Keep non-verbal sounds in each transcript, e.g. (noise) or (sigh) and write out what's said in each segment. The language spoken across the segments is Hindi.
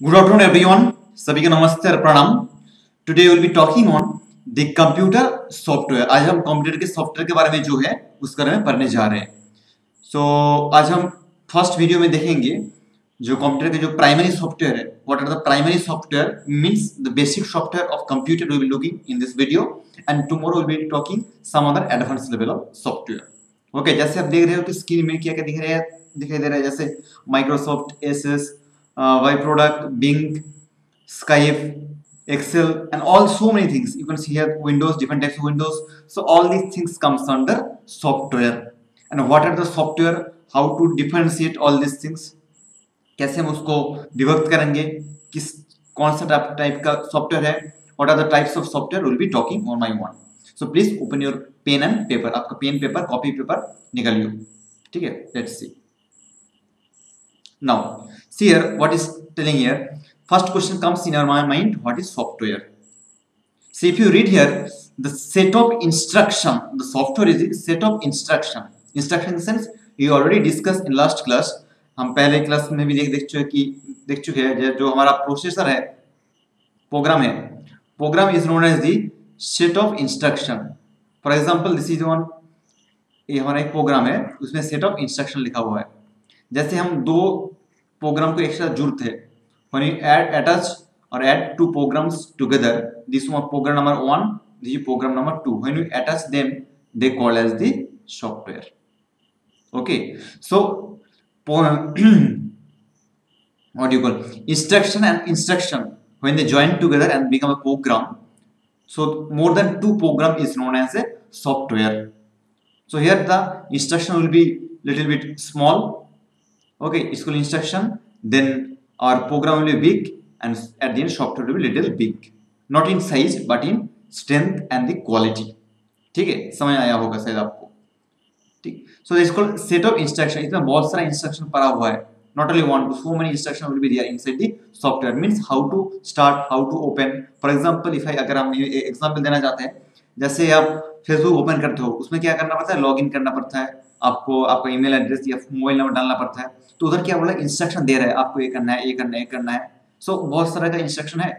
Good afternoon, everyone. सभी को नमस्ते और प्रणाम। Today will be talking on the computer software आज हम कंप्यूटर के सॉफ्टवेयर के बारे में जो है उसके बारे में पढ़ने जा रहे हैं। सो so, आज हम फ़र्स्ट वीडियो में देखेंगे जो कंप्यूटर के जो प्राइमरी सॉफ्टवेयर है what are the primary software means the basic software of computer will looking in this video and tomorrow will be talking some other advance level of software okay जैसे आप देख रहे हो कि स्क्रीन में क्या क्या दिख रहा है दिखाई दे रहा है जैसे Microsoft SS uh, by product, Bing, Skype, Excel, and all so many things. You can see here Windows, different types of Windows. So all these things comes under software. And what are the software? How to differentiate all these things? कैसे हम उसको विभक्त करेंगे किस कौन सा टाइप का सॉफ्टवेयर है what are the types of software will be talking on my one so please open your pen and paper आपका पेन पेपर कॉपी पेपर निकालियो ठीक है let's see Now, see here what is telling here. First question comes in our mind, what is software? See if you read here, the set of instruction, the software is a set of instruction. Instruction in the sense, you already discussed in last class, हम पहले क्लास में भी देख देख चुके कि देख चुके हैं जो हमारा प्रोसेसर है प्रोग्राम है program is known as the set of instruction for example this is one ये हमारा एक प्रोग्राम है उसमें सेट ऑफ़ इंस्ट्रक्शन लिखा हुआ है जैसे हम दो प्रोग्राम को एक साथ जुड़ते हैं when you add attach or add two programs together this one program number 1 this is program number 2 when you attach them they call as the software okay so what do you call instruction and instruction when they join together and become a program so more than two program is known as a software so here the instruction will be little bit small okay, school instruction, then our program will be big and at the end software will be little big. Not in size, but in strength and the quality. ठीक है? समय आया होगा शायद आपको। ठीक। So this called set of instruction इसमें बहुत सारा इंस्ट्रक्शन पड़ा हुआ है। Not only one two so many instruction will be there inside the software means how to start how to open for example if I अगर हम एग्जांपल देना चाहते हैं, जैसे आप फेसबुक ओपन करते हो, उसमें क्या करना पड़ता है? लॉग इन करना पड़ता है। आपको, आपका ईमेल एड्रेस या मोबाइल नंबर डालना पड़ता है। तो उधर क्या बोला? इंस्ट्रक्शन दे रहा है। आपको ये करना है, ये करना है करना है। सो बहुत तरह का इंस्ट्रक्शन है।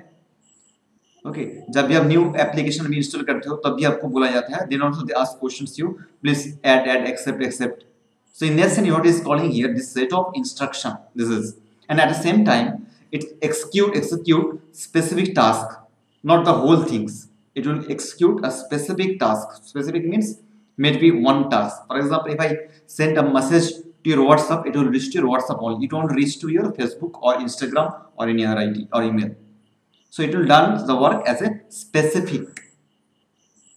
ओके जब भी आप न्यू एप्लीकेशन भी इंस्टॉल करते हो, तब भी आपको बोला जाता है then also ask question you please add add accept accept so in that scene is calling here this set of instruction this is and at the same time it execute execute specific task not the whole things it will execute a specific task specific means maybe one task for example if i send a message to your WhatsApp, it will reach to your WhatsApp only. It won't reach to your Facebook or Instagram or any other ID or email. So it will done the work as a specific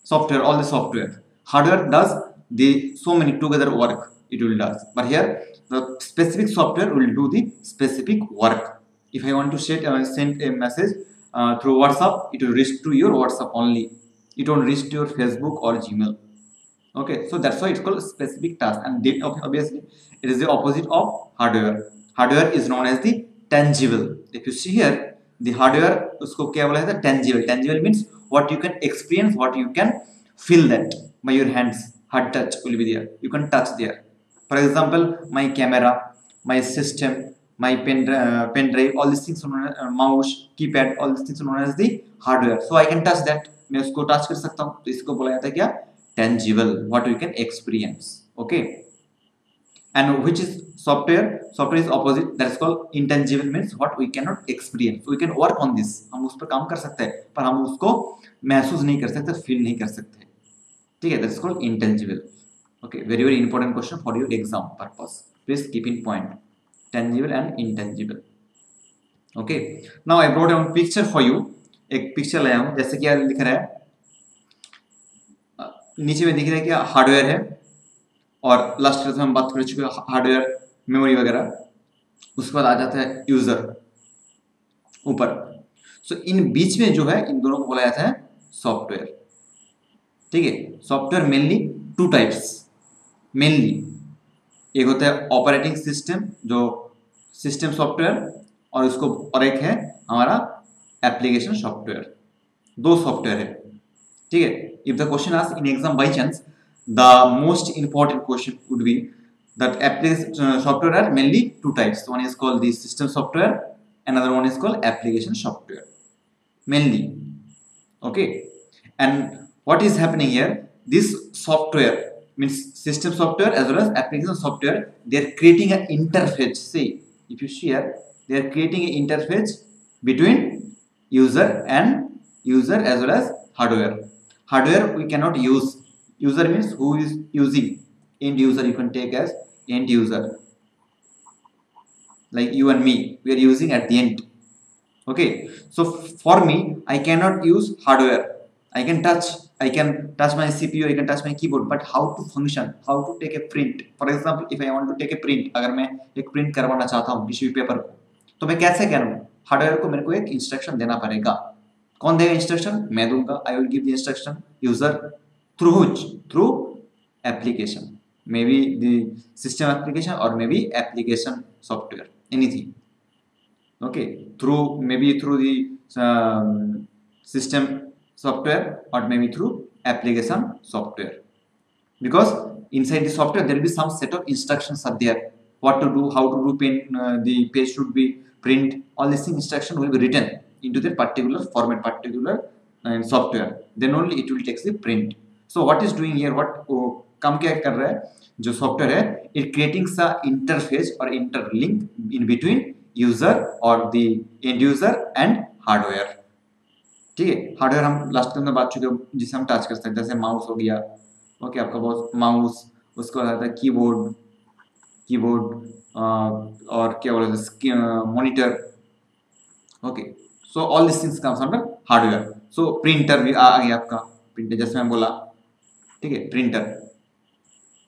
software, all the software. Hardware does the so many together work it will does. But here the specific software will do the specific work. If I want to send, uh, send a message uh, through WhatsApp, it will reach to your WhatsApp only. It won't reach to your Facebook or Gmail okay so that's why it's called specific task and then obviously it is the opposite of hardware hardware is known as the tangible if you see here the hardware usko kya bola hai tangible tangible means what you can experience what you can feel that by your hands hard touch will be there you can touch there for example my camera my system my pen uh, pen drive all these things known as uh, mouse keypad all these things known as the hardware so i can touch that मैं उसको टच कर सकता हूँ तो इसको बोला जाता है क्या tangible what we can experience okay and which is software software is opposite that is called intangible means what we cannot experience we can work on this हम उस पर काम कर सकते हैं पर हम उसको महसूस नहीं कर सकते फील नहीं कर सकते ठीक है that is called intangible okay very very important question for your exam purpose please keep in point tangible and intangible okay now i brought a picture for you एक पिक्चर लाया हूँ जैसे कि लिख रहा है नीचे में दिख रहा है क्या हार्डवेयर है और लास्ट क्लास में हम बात कर चुके हैं हार्डवेयर मेमोरी वगैरह। उसके बाद आ जाता है यूज़र ऊपर। सो इन बीच में जो है, इन दोनों को बोला जाता है सॉफ्टवेयर ठीक है? Software mainly two types mainly एक होता है ऑपरेटिंग सिस्टम जो सिस्टम सॉफ्टवेयर और उसको, और एक है हमारा एप्लीकेशन सॉफ्टवेयर दो सॉफ्टवेयर है। ठीक है if the question asked in exam by chance the most important question would be that application uh, software are mainly two types one is called the system software another one is called application software mainly okay and what is happening here this software means system software as well as application software they are creating an interface see if you see here they are creating an interface between user and user as well as hardware Hardware we cannot use user means who is using end user you can take as end user like you and me we are using at the end okay so for me i cannot use hardware i can touch i can touch my cpu i can touch my keyboard but how to function how to take a print for example if i want to take a print अगर मैं एक print करवाना चाहता हूँ किसी भी पेपर को तो मैं कैसे को मेरे को एक इंस्ट्रक्शन देना पड़ेगा कौन देगा इंस्ट्रक्शन मैं दूँगा। I will give the instruction user through which through application may be system application और may be application software anything okay through may be through system software और may be through application software because inside the software there be some set of instruction are there what to do how to do pen the page should be print all this instruction will be written into that particular format particular uh, software. Then only it will take the print. So what is doing here what oh, काम क्या कर रहा है जो सॉफ्टवेयर है इट क्रिएटिंग सा इंटरफेस और इंटरलिंक इन बिटवीन यूज़र और the end user and hardware ठीक है? हार्डवेयर हम लास्ट में बात चुके जिसे हम टच कर सकते हैं जैसे माउस हो गया। ओके आपका बहुत माउस उसको आता है कीबोर्ड कीबोर्ड और क्या बोलते monitor okay so all this things comes under hardware so printer भी, आ गया आपका प्रिंटर जैसे मैं बोला। ठीक है प्रिंटर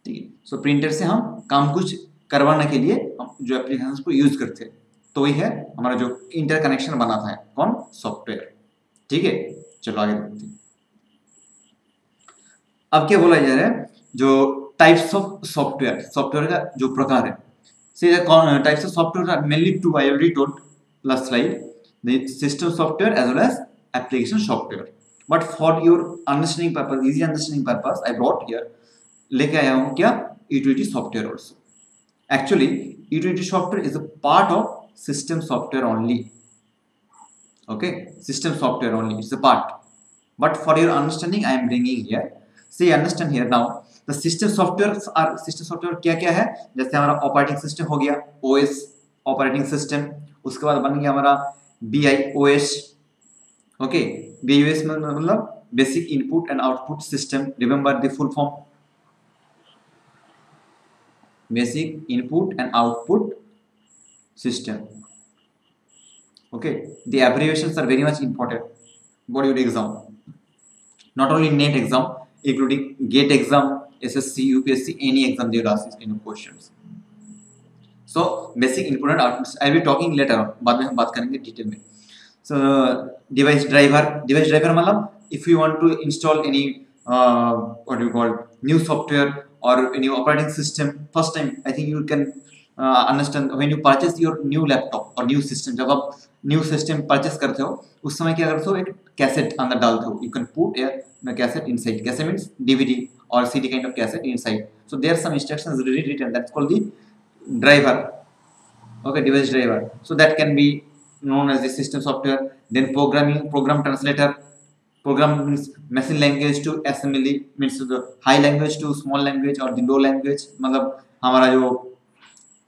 ठीक है सो प्रिंटर से हम काम कुछ करवाने के लिए हम जो एप्लीकेशन को यूज़ करते हैं। तो वही है, हमारा जो इंटर कनेक्शन बना था, कौन? सॉफ्टवेयर ठीक है, चलो आगे देखते हैं। अब क्या बोला जा रहा है? जो टाइप्स ऑफ़ सॉफ्टवेयर सॉफ्टवेयर का जो प्रकार है। Types of software mainly two I already told last slide the system software as well as application software but for your understanding purpose easy understanding purpose I brought here लेके आया हूँ क्या? Utility software also actually utility software is a part of system software only okay? System software only, it's a part. But for your understanding, i am bringing here. See, understand here now, the system software are, system software क्या क्या है? जैसे हमारा ऑपरेटिंग सिस्टम हो गया ओएस ऑपरेटिंग सिस्टम उसके बाद बन गया हमारा B I O S okay B U S मतलब basic input and output system remember full form basic input and output system okay the abbreviation are very much important for your exam not only NET exam including GATE exam S S C UPSC P S C any exam there ask question so basic important output I be talking later बाद में हम बात करेंगे डिटेल में. So device driver device driver मतलब if you want to install any what you called new software और any operating system first time I think you can understand when you purchase your new laptop और न्यू सिस्टम जब आप न्यू सिस्टम परचेस करते हो, उस समय क्या करते हो, एक कैसेट अंदर डालते हो. You can put air cassette inside कैसे मीन्स डीवीडी और C D kind of cassette inside so there some instruction written that's call the driver. Okay, device driver. So that can be known as the system software. Then programming, program translator. Program means machine language to assembly means the high language to small language or the low language. मतलब हमारा जो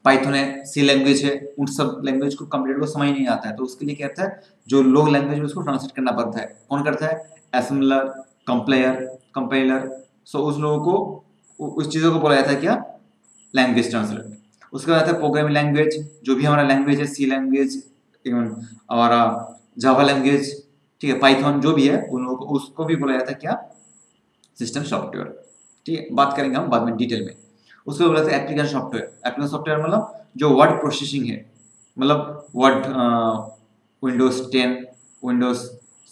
पाइथन है सी लैंग्वेज है उन सब लैंग्वेज को कंप्लीट को समझ नहीं आता है तो उसके लिए क्या करता है जो लो लैंग्वेज है उसको ट्रांसलेट करना पड़ता है कौन करता है एसम्बलर कंप्लेयर कंपाइलर सो उस लोगों को उस चीज़ों को बोला जाता है क्या लैंग्वेज ट्रांसलेट उसके बाद है प्रोग्रामिंग लैंग्वेज जो भी हमारा लैंग्वेज है सी लैंग्वेज हमारा जावा लैंग्वेज ठीक है पाइथन जो भी है उन लोगों को उसको भी बोला जाता है क्या? सिस्टम सॉफ्टवेयर ठीक है बात करेंगे हम बाद में डिटेल में. उसको बोला जाता है एप्लीकेशन सॉफ्टवेयर एप्लीकेशन सॉफ्टवेयर मतलब जो वर्ड प्रोसेसिंग है. मतलब word Windows ten Windows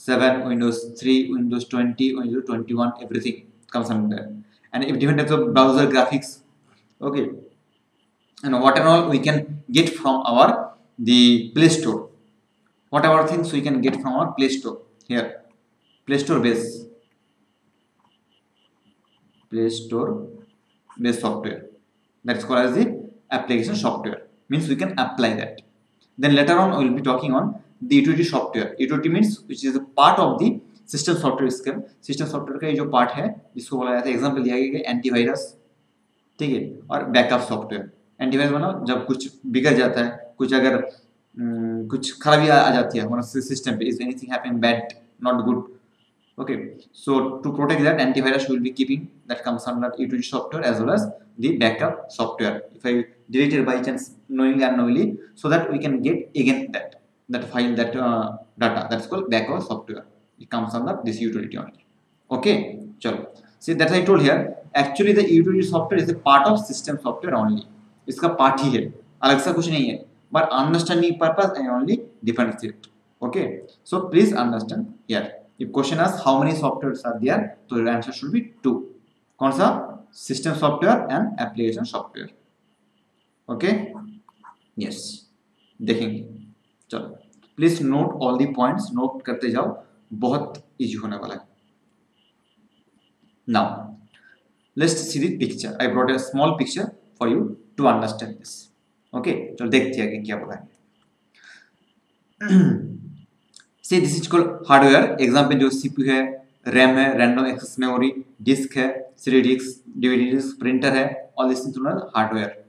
seven Windows three Windows twenty Windows twenty one everything. And if different types of browser graphics, okay, and what and all we can get from our the Play Store. Whatever things we can get from our Play Store here, Play Store base, Play Store base software. That's called as the application software. Means we can apply that. then later on we will be talking on the utility software utility means which is a part of the system software इसका सिस्टम सॉफ्टवेयर का ये जो पार्ट है जिसको बोला जाता है एग्ज़ाम्पल दिया गया एंटीवायरस ठीक है और बैकअप सॉफ्टवेयर एंटीवायरस बनाओ, जब कुछ बिगड़ जाता है, कुछ अगर कुछ खराबी आ जाती है मतलब सिस्टम पे is anything happening bad not good okay so to protect that antivirus will be keeping that comes under YouTube software as well as the backup software if I deleted it by chance knowingly unknowingly so that we can get again that that file that data that's called backup software it comes under this utility only okay चलो see that I told here actually the utility software is a part of system software only इसका पार्ट ही है अलग सा कुछ नहीं है but understanding purpose I only differentiate okay so please understand here if question asks how many softwares are there so your answer should be two कौन सा system software and application software okay yes देखेंगे चलो please note all the points note करते जाओ बहुत इजी होने वाला है now let's see the picture i brought a small picture for you to understand this okay चलो देखते हैं क्या बोला है। See this is called hardware example जो सीपीयू है रैम है रैंडम एक्सेस मेमोरी डिस्क है CD disk DVD disk printer है all this things known hardware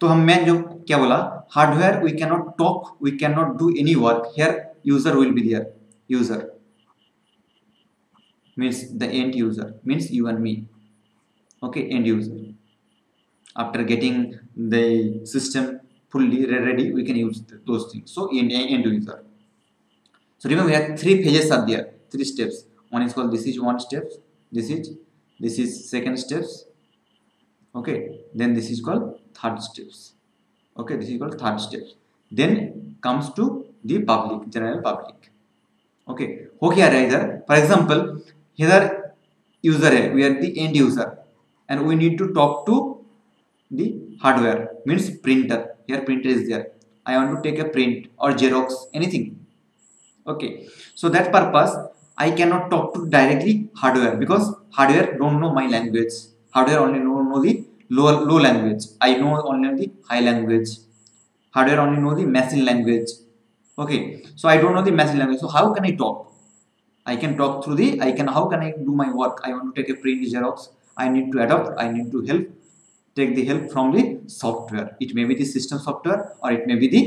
तो हम मैं जो क्या बोला? Hardware we can not talk we can not do any work here user will be there user means the end user. Means you and me. Okay? End user. after getting the system fully ready we can use those things. So end, end user so. Remember we have three pages are there three steps. One is called this is one steps this is this is second steps okay? Then this is called third steps okay? This is called third steps. Then comes to the public general public okay? Okay here either for example here user we are the end user and we need to talk to the hardware means printer. Here printer is there. I want to take a print or xerox anything. Okay. So that purpose i cannot talk to directly hardware because hardware don't know my language. Hardware only know, know the low, low language. I know only the high language. Hardware only know the machine language. Okay. So i don't know the machine language. So how can i talk? I can talk through the i can how can i do my work? I want to take a print xerox. I need to adopt i need to help take the help from the software. It may be the system software or it may be the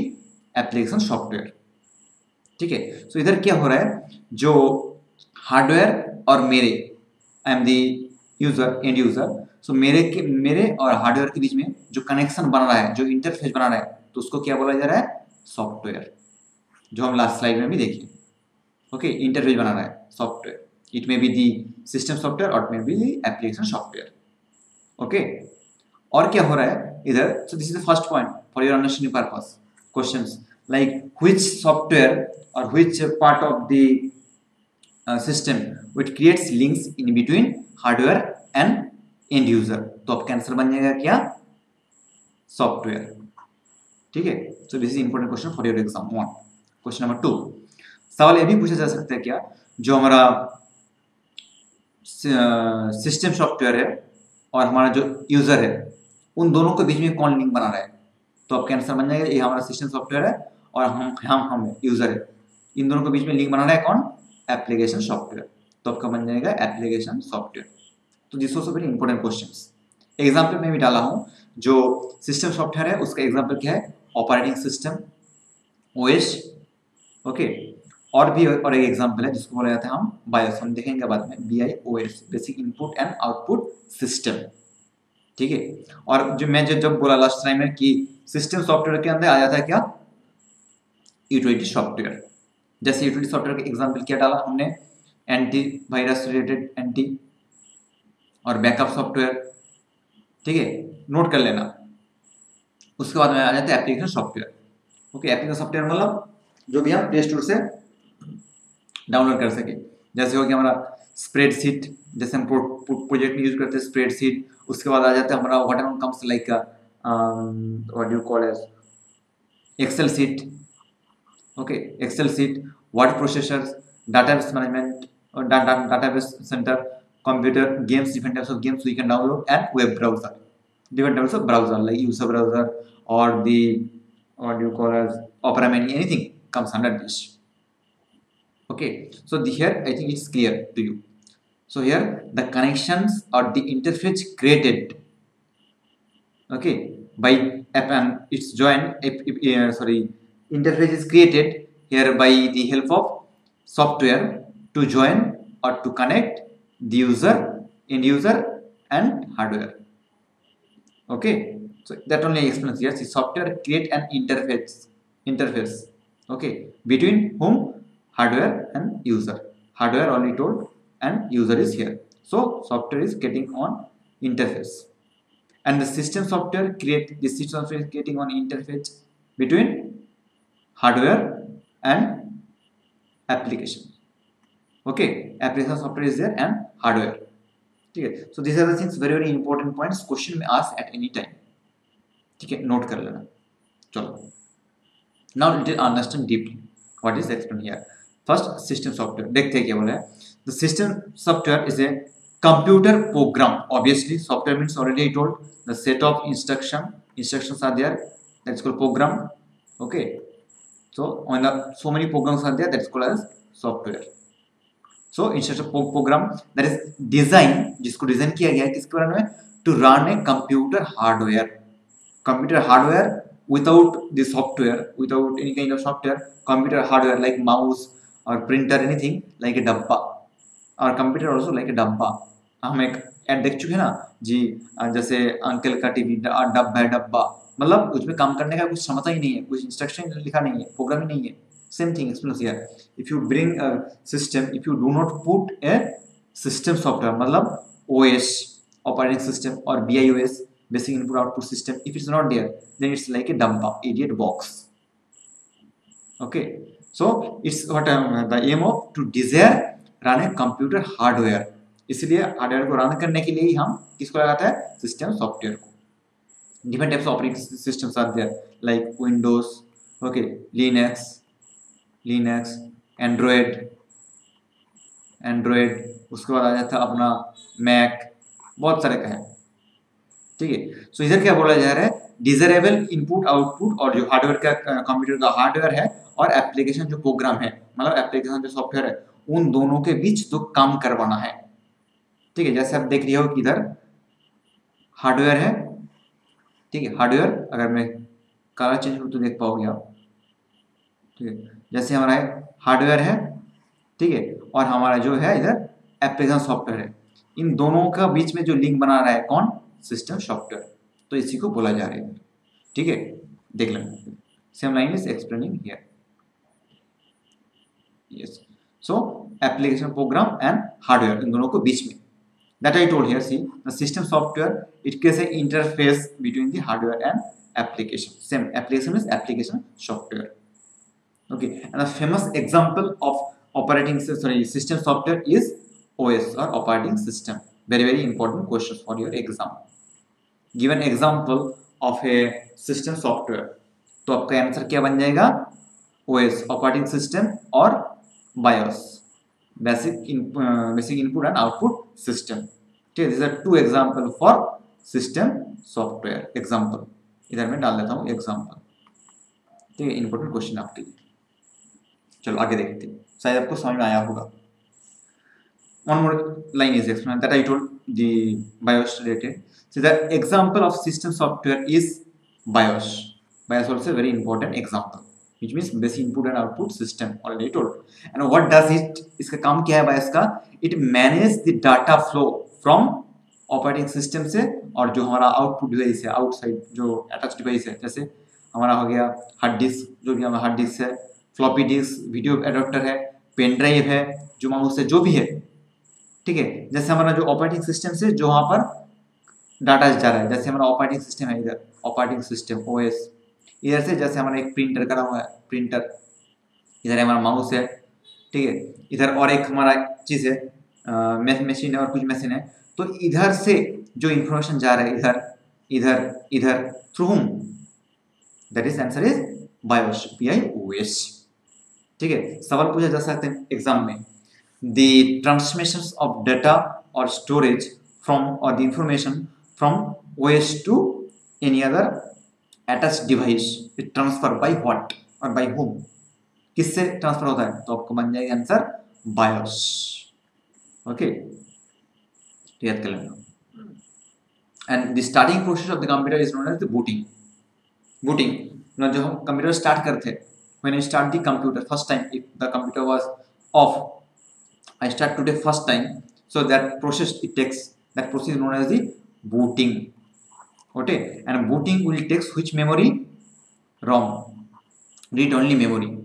application software. ठीक है? सो इधर क्या हो रहा है? जो हार्डवेयर और मेरे I am the user and user so मेरे के, मेरे और हार्डवेयर के बीच में जो कनेक्शन बन रहा है, जो इंटरफेस बना रहा है तो उसको क्या बोला जा रहा है? सॉफ्टवेयर जो हम लास्ट स्लाइड में भी देखे। ओके इंटरफेस बना रहा है software it may be the system software और it may be the application software okay और क्या हो रहा है? इधर so this is the first point for your understanding purpose questions like which software और which part of the system which creates links in between hardware and and user तो आपका आंसर बन जाएगा क्या? सॉफ्टवेयर ठीक है? So this is important question for your exam one question number two सवाल यह भी पूछा जा सकता है क्या? जो हमारा सिस्टम uh, सॉफ्टवेयर है और हमारा जो यूज़र है उन दोनों के बीच में कौन लिंक बना रहा है? तो आपके आंसर बन जाएगा, ये हमारा सिस्टम सॉफ्टवेयर है और हम हम हम यूज़र है। इन दोनों के बीच में लिंक बना रहा है कौन? एप्लीकेशन सॉफ्टवेयर तो आपका बन जाएगा एप्लीकेशन सॉफ्टवेयर तो this also very important question example में भी डाला हूँ, जो सिस्टम सॉफ्टवेयर है, उसका एग्ज़ाम्पल क्या है? ऑपरेटिंग सिस्टम ओएस ओके और भी और एक एग्ज़ाम्पल है, जिसको बोला जाता है हम बायोस हम देखेंगे बाद में B I O S basic input and output system ठीक है? और जो मैं जो जब बोला लास्ट टाइम में कि सिस्टम सॉफ्टवेयर के अंदर आ जाता है क्या? यूटिलिटी सॉफ्टवेयर जैसे यूटिलिटी सॉफ्टवेयर का एग्जांपल क्या डाला हमने? एंटी वायरस रिलेटेड एंटी और बैकअप सॉफ्टवेयर ठीक है? नोट कर लेना. उसके बाद में आ जाता है application software okay application software मतलब जो भी हम प्ले स्टोर से डाउनलोड कर सके। जैसे हो गया हमारा स्प्रेडशीट जैसे हम प्रोजेक्ट में यूज़ करते हैं स्प्रेडशीट उसके बाद आ जाता है हमारा whatever comes like what you call as Excel sheet okay Excel sheet word processor database management database center computer games different types of games we can download and web browser different types of browser like user browser और the what you call as Opera mini anything comes under this okay so here i think it's clear to you. So here the connections or the interface created okay by and it's joined uh, sorry interface is created here by the help of software to join or to connect the user end user and hardware. Okay so that only explains here the software create an interface interface okay between whom hardware and user hardware only told and user is here so software is getting on interface and the system software create the system software is creating on interface between hardware and application okay application software is there and hardware okay so these are the things very very important points question may ask at any time ठीक है नोट कर लेना चलो now let understand deeply what is explain here First system software देखते हैं क्या बोला है। The system software is a computer program obviously software mean already told the set of instruction instruction are there that is called program okay so on the so many programs are there that is called as software so instruction program that is design जिसको डिज़ाइन किया गया है, किसके बारे में? To run a computer hardware computer hardware without this software without any kind of software computer hardware like mouse or printer anything, like a dabba or computer also like a dabba हम एक ऐड देख चुके हैं ना, जी जैसे अंकल का टीवी डब्बा है, डब्बा। मतलब उसमें काम करने का कुछ क्षमता ही नहीं है, कुछ इंस्ट्रक्शन लिखा नहीं है प्रोग्राम ही नहीं है। Same thing explain here if you bring a system if you do not put a system software मतलब ओ एस ऑपरेटिंग सिस्टम और BIOS basic input output system, if it's not there, then it's like a dumb idiot box. Okay? So it's what um, the aim of to desire run a computer hardware. इसलिए हार्डवेयर को रन करने के लिए ही हम किसको लगाते हैं? सिस्टम सॉफ्टवेयर को। Different types operating systems are there like Windows okay Linux Linux Android Android उसके बाद आ जाता है अपना मैक बहुत सारे का है। ठीक है? सो इधर क्या बोला जा रहा है? डिजरेबल इनपुट आउटपुट और जो हार्डवेयर का कंप्यूटर का हार्डवेयर है और एप्लीकेशन जो प्रोग्राम है मतलब एप्लीकेशन जो सॉफ्टवेयर है, उन दोनों के बीच तो काम करवाना है। ठीक है, जैसे आप देख रही हो कि इधर हार्डवेयर है, ठीक है हार्डवेयर अगर मैं कलर चेंज करूँ तो देख पाओगे आप। ठीक है, जैसे हमारा हार्डवेयर है, ठीक है, और हमारा जो है इधर एप्लीकेशन सॉफ्टवेयर है। इन दोनों का बीच में जो लिंक बना रहा है कौन? सिस्टम सॉफ्टवेयर तो इसी को बोला जा रहा है। ठीक है, देख लेना same line is explaining here yes so application program and hardware इन दोनों को बीच में that I told here see the system software it creates an interface between the hardware and application same application is application software okay and a famous example of operating sorry system software is OS or operating system very very important questions for your exam an example of a system software तो आपका आंसर क्या बन जाएगा ओएस ऑपरेटिंग सिस्टम और BIOS basic basic input and output system ठीक है this are two example for system software example इधर मैं डाल देता हूँ एग्ज़ाम्पल ठीक है इंपॉर्टेंट क्वेश्चन आपके लिए। चलो आगे देखते हैं। शायद आपको समझ में आया होगा। One more line is explained. That I told the BIOS related. So the example of system software is BIOS. BIOS also a very important example, which means basic input and output system already told. And what does it? इसका काम क्या है BIOS का? It manages the data flow from operating system से और जो हमारा आउटपुट डिवाइस है आउटसाइड जो अटैच डिवाइस है जैसे हमारा हो गया हार्ड डिस्क जो भी हमारा हार्ड डिस्क है फ्लॉपी डिस्क वीडियो एडोप्टर है पेन ड्राइव है जो माउस है जो भी है ठीक है जैसे हमारा जो ऑपरेटिंग सिस्टम से जो वहाँ पर डाटा जा रहा है जैसे हमारा ऑपरेटिंग सिस्टम है इधर ऑपरेटिंग सिस्टम ओ इधर से जैसे हमारा एक प्रिंटर करा हुआ है प्रिंटर इधर हमारा माउस है, ठीक है? इधर और एक हमारा चीज़ है मशीन है और कुछ मशीन है। तो इधर से जो इंफॉर्मेशन जा रहा है, इधर इधर इधर through whom that is answer is BIOS P I O S ठीक है? सवाल पूछा जा सकते हैं एग्ज़ाम में। The transmissions of data or storage from, or the information from OS to any other attached device it transfer by what? और बाई होम किससे ट्रांसफ़र होता है? तो आपको बन जाएगा आंसर बायोस ओके याद कर लेना। And the starting process of the computer is known as the booting booting ना जो हम कंप्यूटर स्टार्ट करते मैंने start the computer first time if the computer was off I start today first time so that process it takes that process is known as the booting okay and booting will takes which memory ROM read only memory.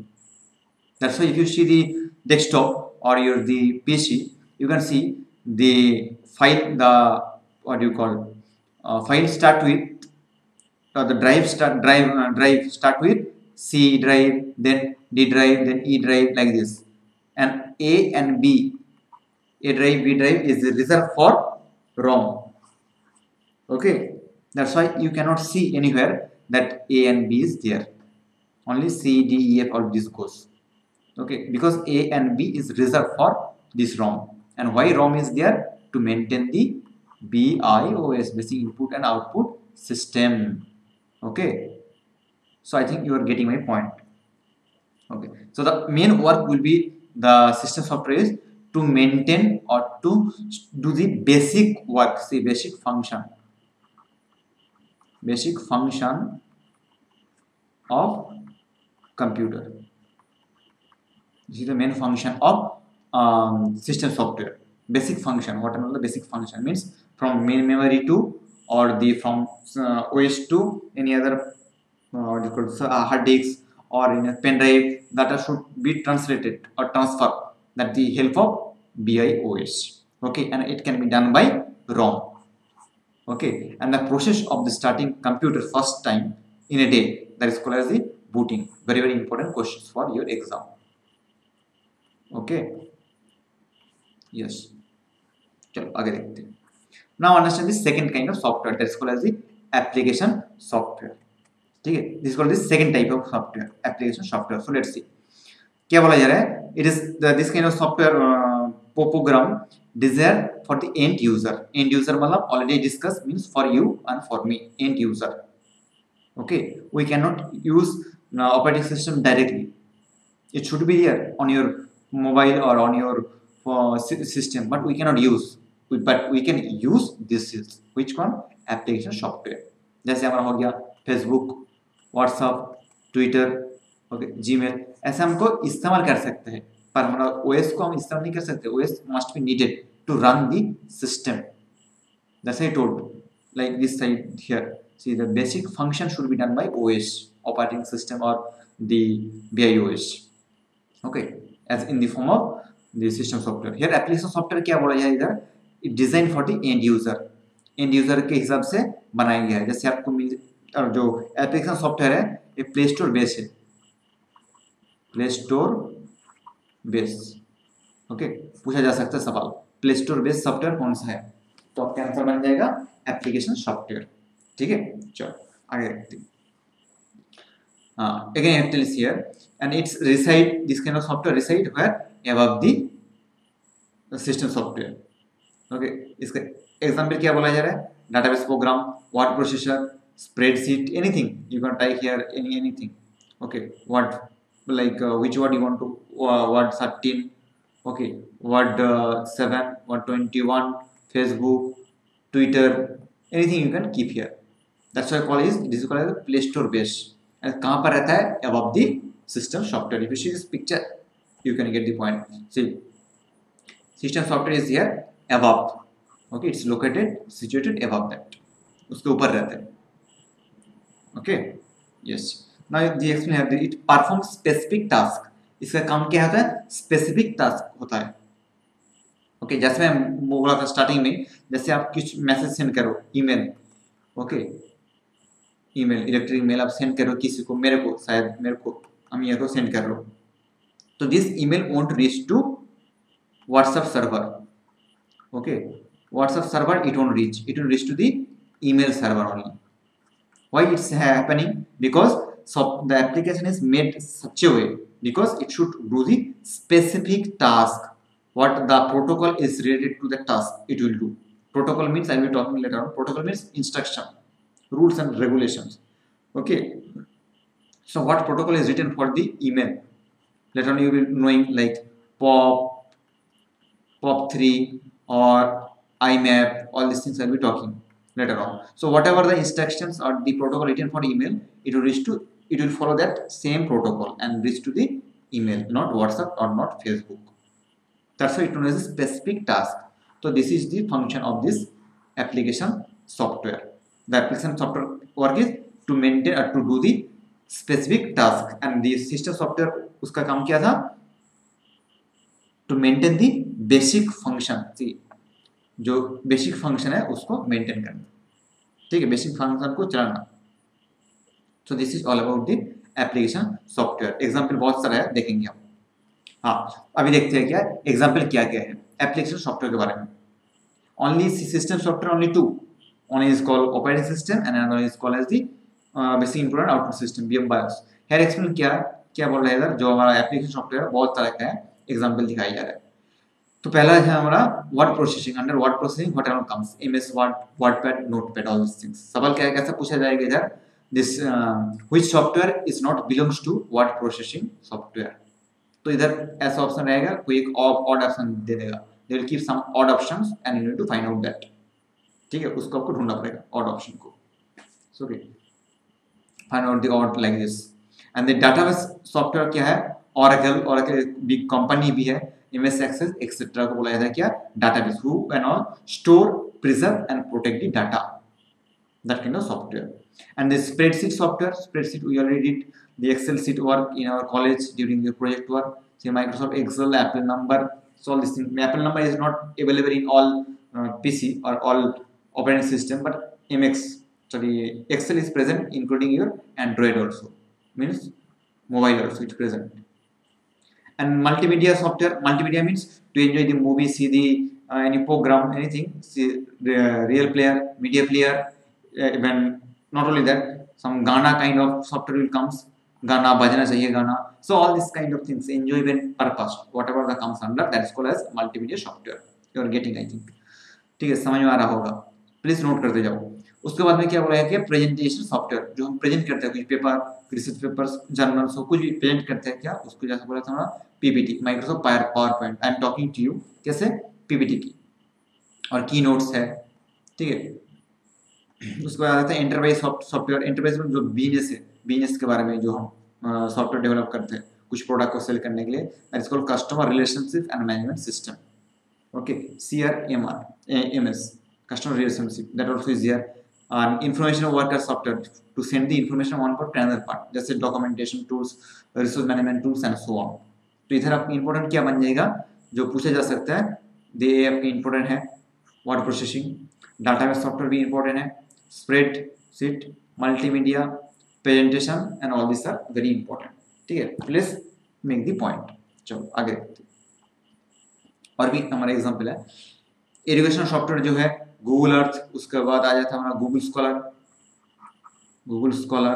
That's why if you see the desktop or your the PC you can see the file the what do you call uh, file start with or the drive start drive uh, drive start with C drive then D drive then E drive like this. And A and B A drive B drive is reserved for ROM. Okay? That's why you cannot see anywhere that A and B is there only C D E F all this goes. Okay because A and B is reserved for this ROM. And why ROM is there? To maintain the BIOS basic input and output system. Okay. So i think you are getting my point. Okay. So the main work will be the system software is to maintain or to do the basic work. Say basic function. Basic function of computer. This is the main function of um, system software. Basic function what are the basic function means from main memory to or the from uh, os to any other uh, uh, hard disk or in a pen drive data should be translated or transfer. That the help of BIOS okay and it can be done by ROM. Okay and the process of the starting computer first time in a day. That is called as the booting very very important questions for your exam okay yes चलो आगे देखते हैं now understand the second kind of software that is called as the application software ठीक है this called this second type of software application software so let's see क्या बोला जा रहा है it is this kind of software program desire for the end user end user मतलब already discuss means for you and for me end user okay we cannot use uh, operating system directly it should be there on your mobile or on your uh, system but we cannot use but we can use this is which one application software जैसे हमारा हो गया Facebook WhatsApp Twitter okay Gmail ऐसे हमको इस्तेमाल कर सकते हैं पर हमारा ओएस को हम इस्तेमाल नहीं कर सकते OS must be needed to run the system I told like this side here see the basic function should be done by os operating system or the bios okay. As in the form of the system software. Here, application software क्या बोला जाए इधर it designed for the end user. End user के हिसाब से बनाया गया है। जैसे आपको मिल और जो एप्लीकेशन सॉफ्टवेयर है, ये प्ले स्टोर बेस है। प्ले स्टोर बेस ओके पूछा जा सकता है सवाल। प्ले स्टोर बेस सॉफ्टवेयर कौन सा है? तो आपका आंसर बन जाएगा एप्लीकेशन सॉफ्टवेयर ठीक है? चलो, आगे देखते हैं। again it tells here and it's reside this kind of software reside where above the system software okay इसका एग्जांपल क्या बोला जा रहा है database program word processor spreadsheet anything you can type here any anything okay what like uh, which word you want to uh, word 13 okay word uh, 7 word 21 facebook twitter anything you can keep here that's why call is this is called as play store base and कहाँ पर रहता है? Above the system software if you picture you can get the system software is here above okay it's located situated above that उसके ऊपर रहता है। Okay yes now the explain have it perform specific task इसका काम क्या होता है? स्पेसिफिक टास्क होता है। ओके okay, जैसे मैं बोला था स्टार्टिंग में जैसे आप कुछ मैसेज सेंड करो email okay email electric mail आप सेंड कर रहे किसी को, मेरे को, शायद मेरे को हम यह को सेंड कर रहे तो this email won't reach to WhatsApp server okay WhatsApp server it won't reach it won't reach to the email server only why it's happening because the application is made such a way because it should do the specific task what the protocol is related to the task it will do protocol means I will talking later protocol means instruction rules and regulations. Okay. So what protocol is written for the email? Later on you will knowing like pop pop3 or imap all these things i'll be talking later on. So whatever the instructions or the protocol written for email it will reach to it will follow that same protocol and reach to the email not whatsapp or not facebook. That's why it known as a specific task. So this is the function of this application software the application software work is to maintain or to do the specific task. And the system software uska kaam kya tha to maintain the basic function. जो बेसिक फ़ंक्शन है, उसको मेंटेन करना। ठीक है? बेसिक फ़ंक्शन को चलाना। So this is all about the application software example बहुत सारा है, देखेंगे हम हाँ अभी देखते हैं क्या एग्जांपल क्या क्या है? एप्लीकेशन सॉफ्टवेयर के बारे में। Only system software only two one is called operating system and another is called as the uh, basic input and output system BM BIOS. Here explain क्या क्या बोल रहा है इधर जो हमारा एप्लीकेशन सॉफ्टवेयर बहुत तरह का है एग्जांपल दिखाई जा रहा है। तो पहला है हमारा word processing under word processing whatever comes MS Word WordPad Notepad all this things सवाल क्या है पूछा जाएगा इधर? This which software is not belongs to word processing software तो इधर ऐसा ऑप्शन रहेगा कोई एक ऑड ऑप्शन दे देगा। They will keep some odd options and you need to find out that ठीक है उसको आपको ढूंढना पड़ेगा ऑड ऑप्शन को। Find out the odd language and database software क्या है? Oracle, Oracle बिग कंपनी भी है एमएस एक्सेस एक्सेट्रा को बोला जाता है क्या? Database who and all store preserve and protect the data that kind software and the spreadsheet software spreadsheet we already did the Excel sheet work in our college during your project work see Microsoft Excel Apple number so all this thing Apple number is not available in all PC और all operating system but mx sorry excel is present including your android also means mobile also it's present and multimedia software multimedia means to enjoy the movie see the uh, any program anything see the real player media player uh, even not only that some Ghana kind of software will comes Ghana bhajana chahiye Ghana so all this kind of things enjoyment purpose whatever that comes under that is called as multimedia software you are getting I think ठीक है समझ में आ रहा होगा प्लीज़ नोट करते जाओ। उसके बाद में क्या बोला है कि प्रेजेंटेशन सॉफ्टवेयर जो हम प्रेजेंट करते हैं, कुछ पेपर रिसर्च पेपर्स जर्नल्स हो, कुछ भी प्रेजेंट करते हैं, क्या? उसको जैसा बोला था हमारा PPT Microsoft PowerPoint I am talking to you कैसे? पीपीटी की। और की नोट्स है, ठीक है? उसके बाद आता है एंटरप्राइज सॉफ्टवेयर एंटरप्राइज में जो बिज़नेस है बिज़नेस के बारे में जो हम सॉफ्टवेयर डेवलप करते हैं, कुछ प्रोडक्ट को सेल करने के लिए customer relationship and management system okay C R M R M S customer relationship that also is here and information worker software to send the information part to another part जैसे documentation tools resource management tools and so on तो इधर आपका इंपॉर्टेंट क्या बन जाएगा जो पूछा जा सकता है दे आपके इंपॉर्टेंट है वर्ड प्रोसेसिंग डाटाबेस सॉफ्टवेयर भी इंपॉर्टेंट है spreadsheet multimedia presentation and all this are very important ठीक है प्लीज़ मेक द पॉइंट चलो आगे देखते और भी हमारा एग्ज़ाम्पल है एजुकेशन सॉफ्टवेयर जो है गूगल अर्थ उसके बाद आ जाता हमारा गूगल स्कॉलर गूगल स्कॉलर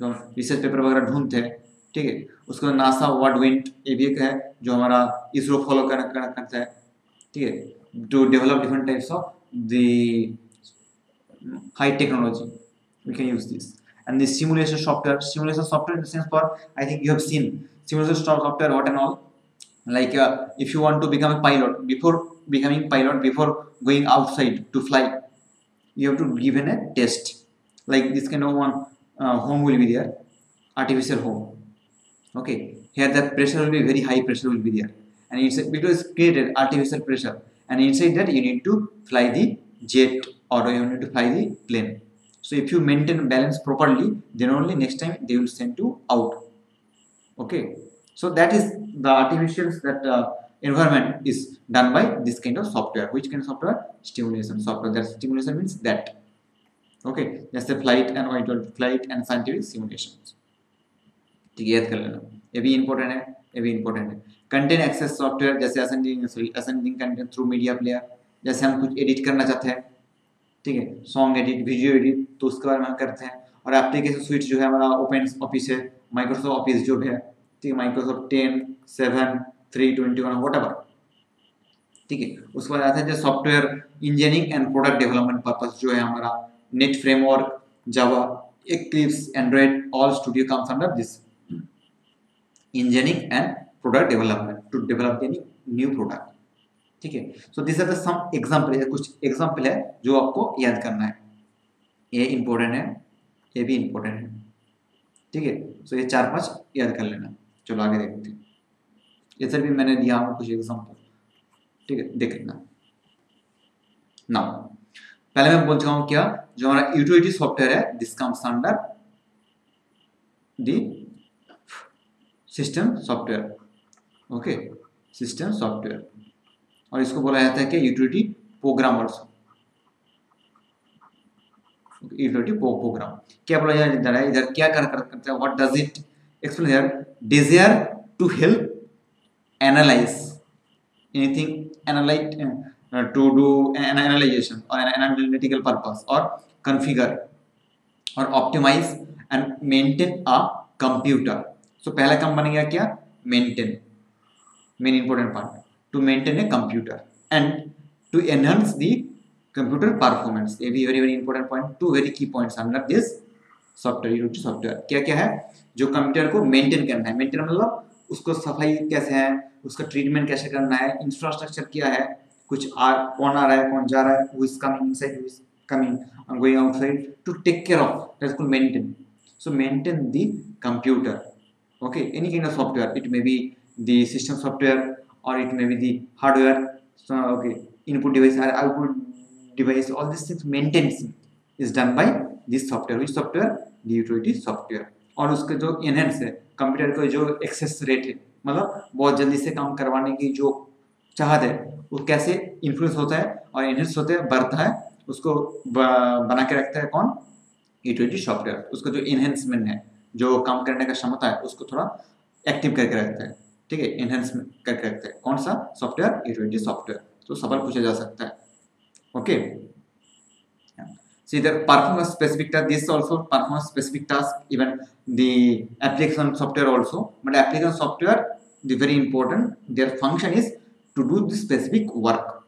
जो रिसर्च पेपर वगैरह ढूंढते हैं, ठीक है? उसके बाद नासा वर्ड विंट ये भी एक है, जो हमारा इसरो फॉलो करना करना करता है, ठीक है? To develop different types of the high technology we can use this and this simulation software simulation software in sense for I think you have seen simulation software what and all like if you want to become a pilot before becoming pilot before going outside to fly. You have to give in a test. Like this kind of one uh, home will be there artificial home. Okay here the pressure will be very high pressure will be there. And it's because it's created artificial pressure and inside that you need to fly the jet or you need to fly the plane. So if you maintain balance properly then only next time they will send you out. Okay so that is the artificial that uh, environment is done by this kind of software which kind of software stimulation software that stimulation means that okay that's the flight and orbital flight and scientific simulations ठीक है याद कर लेना ये भी इंपॉर्टेंट है ये भी इंपॉर्टेंट है कंटेंट एक्सेस सॉफ्टवेयर जैसे ascending sorry ascending content through media player जैसे हम कुछ एडिट करना चाहते हैं ठीक है सॉन्ग एडिट वीडियो एडिट तो उसके बारे में हम करते हैं और एप्लीकेशन स्विच जो है हमारा ओपन ऑफ़िस है माइक्रोसॉफ्ट ऑफ़िस जो है ठीक है Microsoft ten seven three twenty one whatever ठीक है? उसके बाद आता है जो software engineering and product development purpose जो है हमारा net framework Java Eclipse, Android, all studio comes under this. Engineering and product development to develop any new product. ठीक है? So this are some example कुछ एग्जांपल है जो आपको याद करना है। ये इंपॉर्टेंट है ये भी इंपॉर्टेंट है। ठीक है? सो ये चार पाँच याद कर लेना। चलो आगे देखते हैं। इधर भी मैंने दिया हूँ कुछ एग्ज़ाम्पल ठीक है, देख लेना। नाउ पहले मैं बोल चुका हूँ क्या, जो हमारा यूटिलिटी सॉफ्टवेयर है this comes under the system software okay system software और इसको बोला जाता है कि utility program also utility program क्या बोला जा रहा है इधर? क्या कर करता है what does it explain here desire to help analyze anything analyte to do an analyzation और एन एनालिटिकल पर्पस और कॉन्फ़िगर और optimize and maintain a computer so पहला काम बन क्या? Maintain main important part to maintain a computer and to enhance the computer performance. A very very important point. Two very key points under this software software क्या क्या है? जो कंप्यूटर को मेंटेन करना है. मेंटेन मतलब उसको सफ़ाई कैसे है, उसका ट्रीटमेंट कैसे करना है इंफ्रास्ट्रक्चर क्या है, कुछ आ, कौन आ रहा है, कौन जा रहा है वो is coming inside coming I am going outside to take care of that कुल maintain so maintain the computer okay any kind of software it may be the system software or it may be the hardware okay input device or output device all this things maintenance is done by this software which software the utility software और उसके जो इनहेंस है कंप्यूटर का जो एक्सेस रेट है मतलब बहुत जल्दी से काम करवाने की जो चाहत है, वो कैसे इन्फ्लुएंस होता है और इनहेंस होते हैं, बढ़ता है, उसको बना के रखता है कौन? यूटिलिटी सॉफ्टवेयर उसका जो इनहेंसमेंट है, जो काम करने का क्षमता है, उसको थोड़ा एक्टिव करके रखता है। ठीक है? इनहेंस करके रखता है। कौन सा? सॉफ्टवेयर ई ट्वेंटी सॉफ्टवेयर तो सवाल पूछा जा सकता है। Okay See the performance specific task, this also performance specific task, even the application software also. But application software, the very important, their function is to do the specific work.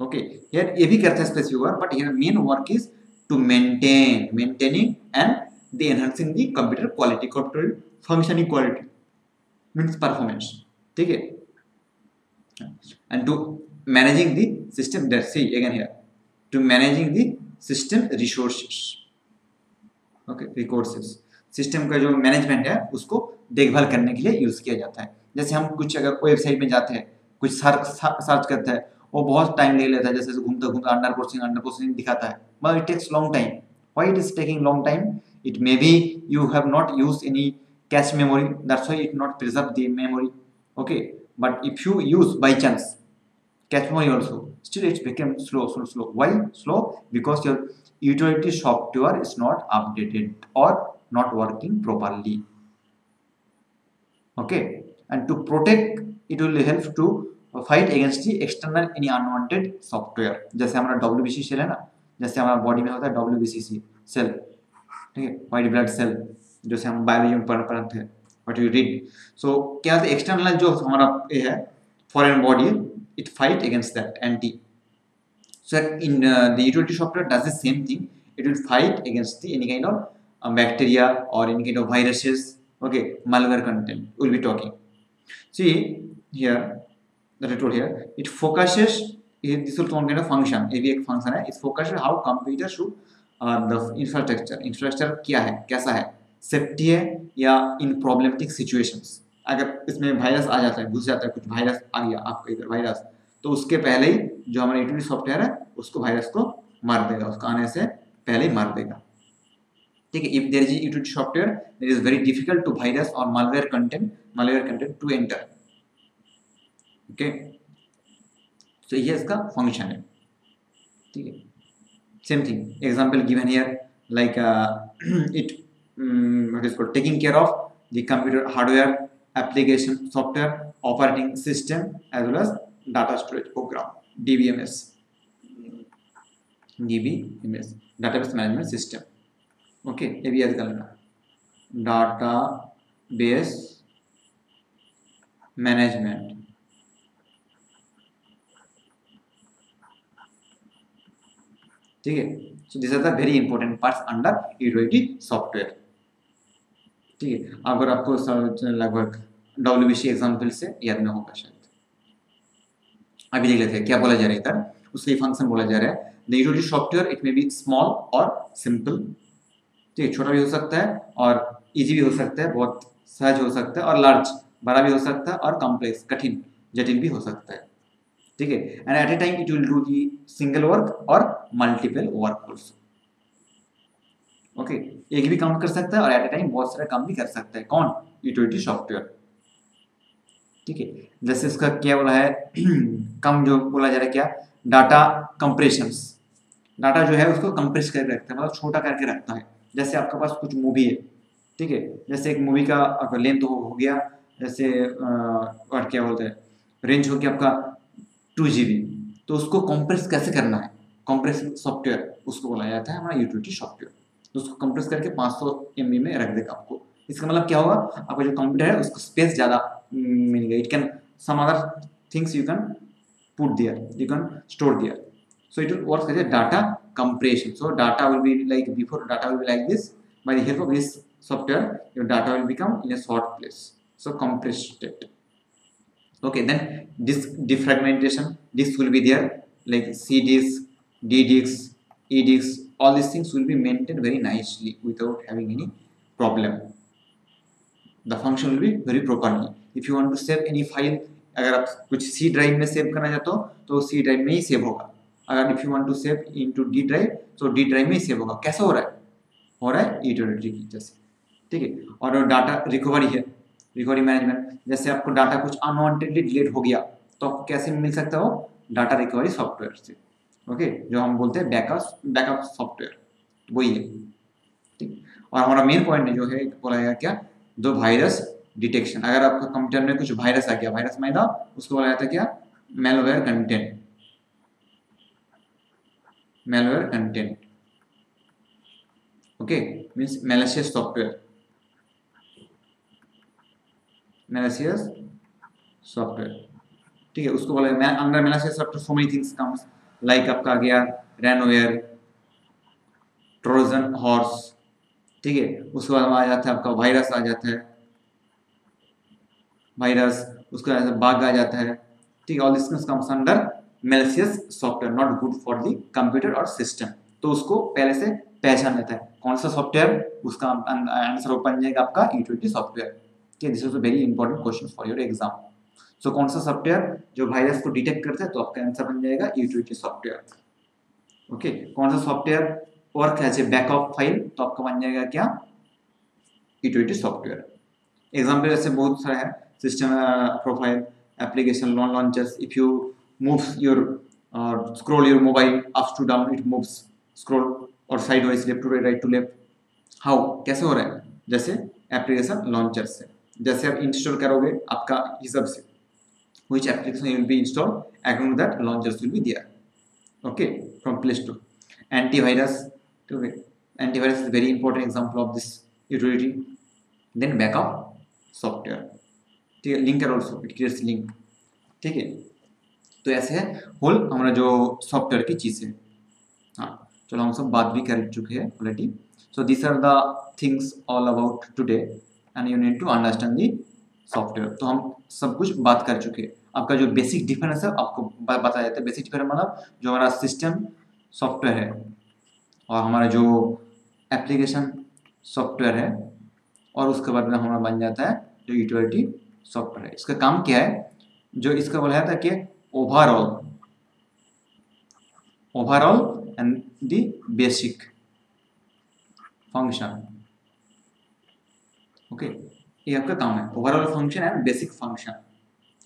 Okay, here AV karta specific work, but here main work is to maintain, maintaining and the enhancing the computer quality, computer functioning quality means performance. Okay. And to managing the system there, see again here, to managing the system resources okay resources system का जो मैनेजमेंट है, उसको देखभाल करने के लिए यूज़ किया जाता है। जैसे हम कुछ अगर वेबसाइट में जाते हैं, कुछ सर्च करते हैं, वो बहुत टाइम ले लेता है। जैसे घूमते घूमते अंडर कोर्सिंग अंडर कोर्सिंग दिखाता है। मतलब it takes long time why it is taking long time it may be you have not use any cache memory that's why it not preserve the memory. Okay? But if you use by chance cache memory also still it became slow slow slow why slow because your utility software is not updated or not working properly okay and to protect it will help to fight against the external any unwanted software जैसे हमारा WBC सेल है ना जैसे हमारा बॉडी में होता है ठीक है वाइट ब्लड सेल जैसे हम बायोलॉजी में पढ़ते हैं वट यू रीड सो क्या होता है एक्सटर्नल जो हमारा ये है foreign body it fight against that anti so in uh, the utility software does the same thing it will fight against the any kind of uh, bacteria or any kind of viruses okay malware content we'll be talking see here that i told here it focuses this is one kind of function भी एक function है it focuses how computer should uh, the infrastructure infrastructure क्या है कैसा है सेफ्टी है या इन प्रॉब्लमेटिक सिचुएशंस अगर इसमें वायरस आ जाता है, घुस जाता है, कुछ वायरस आ गया, आपका इधर वायरस तो उसके पहले ही जो हमारा यूटिलिटी सॉफ्टवेयर है, उसको वायरस को मार देगा, उसको आने से पहले ही मार देगा। ठीक है if there is utility software there is very difficult to virus और malware content malware content to enter okay तो ये इसका फ़ंक्शन है। ठीक है? Same thing example given here like it is called, taking care of the computer hardware application software operating system as well as data storage program dbms dbms database management system okay ये भी याद कर लेना database management ठीक है so this are the very important parts under utility software ठीक है, अगर आपको लगभग डब्ल्यू बी सी एग्ज़ाम्पल से याद में होगा शायद अभी देख लेते हैं, क्या बोला जा रहा है इधर? उसका फ़ंक्शन बोला जा रहा है software it may be small और सिंपल ठीक है, छोटा भी हो सकता है और इजी भी हो सकता है, बहुत सहज हो सकता है और लार्ज बड़ा भी हो सकता है और कॉम्प्लेक्स कठिन, जटिल भी हो सकता है। ठीक है and at a time it will do the single work और मल्टीपल वर्क ऑल्सो ओके एक भी काम कर सकता है और एट ए टाइम बहुत सारे काम भी कर सकता है। कौन? यूटिलिटी सॉफ्टवेयर ठीक है जैसे इसका क्या बोला है? (clears throat) कम जो बोला जा रहा है क्या? डाटा कंप्रेशन डाटा जो है उसको कंप्रेस करके रखता है मतलब छोटा करके रखता है। जैसे आपके पास कुछ मूवी है ठीक है? जैसे एक मूवी का अगर लेंथ हो, हो गया जैसे और क्या बोलते हैं? रेंज हो गया आपका टू जी तो उसको कंप्रेस कैसे करना है? कंप्रेस सॉफ्टवेयर उसको बोला जाता है हमारा यूटिलिटी सॉफ्टवेयर तो उसको कंप्रेस करके पाँच सौ एम बी में रख देगा आपको। इसका मतलब क्या होगा? आपका जो कंप्यूटर है, उसको स्पेस ज़्यादा मिल गया। It can some other things you can put there you can store there so it work data compression so data will be like before data will be like this by the help of this software your data will become in a short place so compressed okay then disk defragmentation disk will be there like C disk D disk E disk all these things will be maintained very nicely without having any problem. The function will be very properly. If you want to save any file, अगर आप कुछ सी ड्राइव में सेव करना चाहते हो तो सी ड्राइव में ही सेव होगा। अगर if you want to save into D drive तो डी ड्राइव में ही सेव होगा। कैसे हो रहा है? हो रहा है यूटिलिटी की जैसे। ठीक है? और डाटा रिकवरी है रिकवरी मैनेजमेंट जैसे आपको डाटा कुछ अनवांटेडली डिलीट हो गया तो आपको कैसे मिल सकता हो? डाटा रिकवरी सॉफ्टवेयर से। ओके जो हम बोलते हैं बैकअप बैकअप सॉफ्टवेयर वही है। ठीक। और हमारा मेन पॉइंट जो है, बोला गया क्या? दो वायरस डिटेक्शन अगर आपका कंप्यूटर में कुछ वायरस आ गया वायरस मैदा, उसको बोला जाता है क्या? Malware content malware content okay, means malicious software malicious software ठीक है, उसको बोला under malicious software, so many things comes like आपका आ गया ransomware ट्रोजन हॉर्स ठीक है? उसके बाद आ जाता है, आपका वायरस आ जाता है। वायरस उसके बाद बाग आ जाता है। ठीक है all this comes under malicious software not good for the computer और सिस्टम तो उसको पहले से पहचान लेता है। कौन सा सॉफ्टवेयर उसका आंसर ओपन जाएगा आपका यूटिलिटी सॉफ्टवेयर ठीक है this is a very important question for your exam so कौन सा सॉफ्टवेयर जो वायरस को डिटेक्ट करता है तो आपका आंसर बन जाएगा यूटिलिटी सॉफ्टवेयर ओके कौन सा software work as a backup file तो आपका बन जाएगा क्या? यूटिलिटी सॉफ्टवेयर एग्ज़ाम्पल ऐसे बहुत सारे हैं. System profile application lawn launchers if you moves your uh, scroll your mobile up to down it moves. Scroll और sideways left to right right to left. कैसे हो रहा है? जैसे एप्लीकेशन लॉन्चर से. जैसे आप इंस्टॉल करोगे आपका हिसाब से. which application you will be installed according to that launchers will be there okay from play store antivirus okay antivirus is a very important example of this utility then backup software ठीक है linker also it creates link ठीक है तो ऐसे है होल हमारा जो सॉफ्टवेयर की चीज़ है हाँ चलो हम सब बात भी कर चुके हैं already so this are the things all about today and you need to understand the software. तो हम सब कुछ बात कर चुके आपका जो बेसिक डिफरेंस है, आपको बताया जाता है बेसिक डिफरेंस मतलब जो हमारा सिस्टम सॉफ्टवेयर है और हमारा जो एप्लीकेशन सॉफ्टवेयर है और उसके बाद में हमारा बन जाता है जो यूटिलिटी सॉफ्टवेयर है। इसका काम क्या है? जो इसका बोला जाता है कि overall overall and the basic function ओके. ये आपका काम है। Overall function and basic function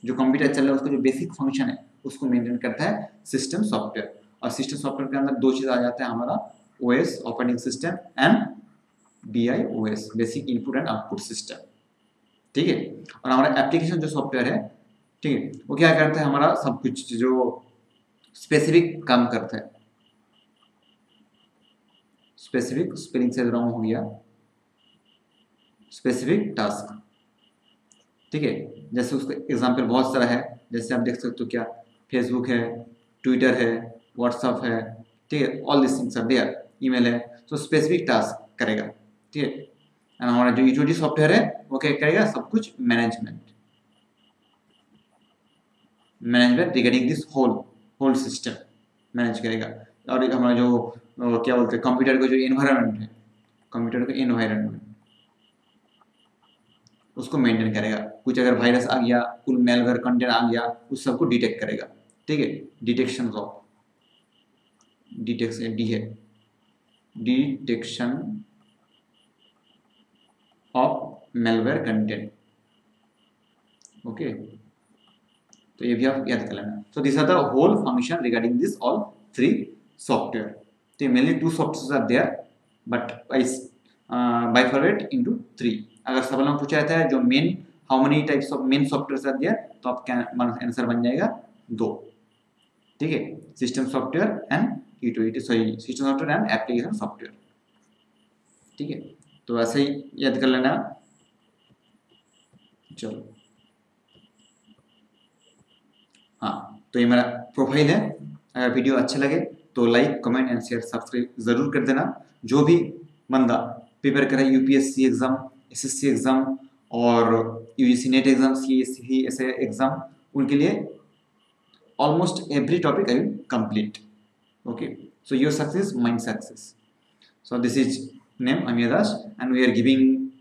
जो कंप्यूटर चल रहा है, उसका जो बेसिक फ़ंक्शन है, उसको मेंटेन करता है सिस्टम सॉफ्टवेयर और सिस्टम सॉफ्टवेयर के अंदर दो चीज़ आ जाता है हमारा OS operating system and B I O S basic input and output system ठीक है? और हमारा एप्लीकेशन जो सॉफ्टवेयर है, ठीक है? वो क्या करता है हमारा, सब कुछ जो स्पेसिफिक काम करता है। स्पेसिफिक स्पेलिंग से रॉन्ग हो गया। स्पेसिफिक टास्क ठीक है? जैसे उसका एग्जांपल बहुत सारा है। जैसे आप देख सकते हो क्या? फेसबुक है ट्विटर है व्हाट्सअप है, ठीक है? All this things are there email है। तो स्पेसिफिक टास्क करेगा। ठीक है? एंड हमारा जो ई सॉफ्टवेयर है, वो क्या करेगा? सब कुछ management management regarding this whole whole system manage करेगा। और हमारा जो क्या बोलते हैं? कंप्यूटर का जो एनवायरनमेंट है। कंप्यूटर का एनवायरनमेंट उसको मेंटेन करेगा। कुछ अगर वायरस आ गया, कुल मेलवेयर कंटेंट आ गया, उस सबको डिटेक्ट करेगा। ठीक है? डिटेक्शन ऑफ़ डिटेक्शन डी है। Detection of malware content okay तो ये भी आप याद कर लेना। So this are the whole function regarding this all three software तो mainly two software are there but I bifurcate into three अगर सवाल में पूछा जाता है जो main how many types of main software are there तो आपका आंसर बन जाएगा दो। ठीक है? System software and E to E sorry system software and application software ठीक है? तो ऐसे ही याद कर लेना। चलो। हाँ तो ये मेरा प्रोफ़ाइल है। अगर वीडियो अच्छा लगे तो like comment and share subscribe ज़रूर कर देना। जो भी बंदा प्रिपेयर करे UPSC exam एसएससी एग्ज़ाम और UGC NET exam C S C ऐसे एग्ज़ाम उनके लिए almost every topic I will complete. Okay, so your success, mine success. So this is name Amiyadash, and we are giving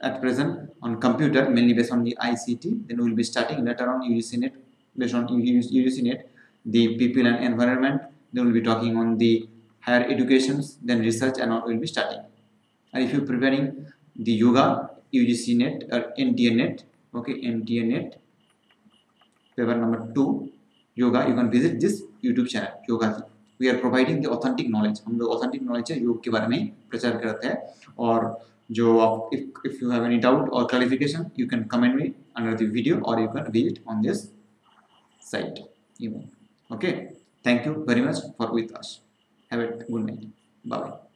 at present on computer mainly based on the ICT. Then we will be starting later on UGCNet based on UGCNet, the people and environment. Then we will be talking on the higher educations, then research, and all we will be starting. And if you're preparing the yoga, UGCNet or NTNet, okay, NTNet, paper number two yoga you can visit this youtube channel yoga we are providing the authentic knowledge हम लोग authentic knowledge है योग के बारे में प्रचार करते हैं और जो आप if if you have any doubt or clarification you can comment me under the video or you can visit on this site even okay thank you very much for with us have a good night bye bye